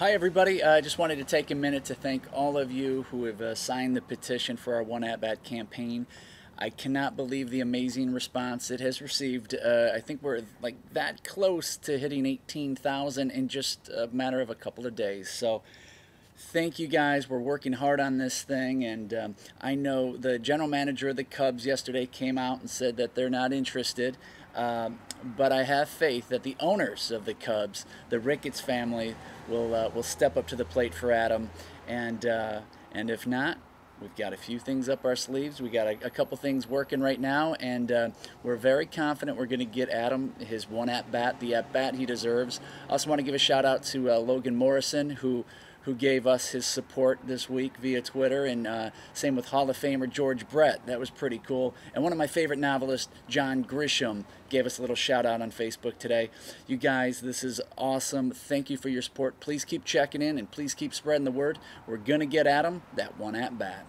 Hi, everybody. I uh, just wanted to take a minute to thank all of you who have uh, signed the petition for our One At Bat campaign. I cannot believe the amazing response it has received. Uh, I think we're like that close to hitting 18,000 in just a matter of a couple of days. So thank you guys. We're working hard on this thing, and um, I know the general manager of the Cubs yesterday came out and said that they're not interested. Um, but I have faith that the owners of the Cubs, the Ricketts family, will uh, will step up to the plate for Adam, and uh, and if not, we've got a few things up our sleeves. We got a, a couple things working right now, and uh, we're very confident we're going to get Adam his one at bat, the at bat he deserves. I also want to give a shout out to uh, Logan Morrison who who gave us his support this week via Twitter, and uh, same with Hall of Famer George Brett. That was pretty cool. And one of my favorite novelists, John Grisham, gave us a little shout out on Facebook today. You guys, this is awesome. Thank you for your support. Please keep checking in and please keep spreading the word. We're going to get Adam that one at bat.